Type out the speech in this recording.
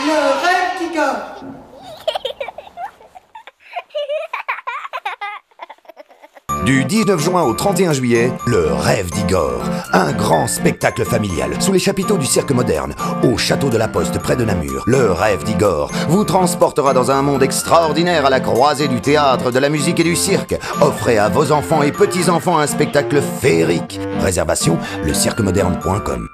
Le rêve d'Igor. Du 19 juin au 31 juillet, Le Rêve d'Igor. Un grand spectacle familial sous les chapiteaux du cirque moderne, au château de la Poste près de Namur. Le Rêve d'Igor vous transportera dans un monde extraordinaire à la croisée du théâtre, de la musique et du cirque. Offrez à vos enfants et petits-enfants un spectacle féerique. Réservation, le cirquemoderne.com.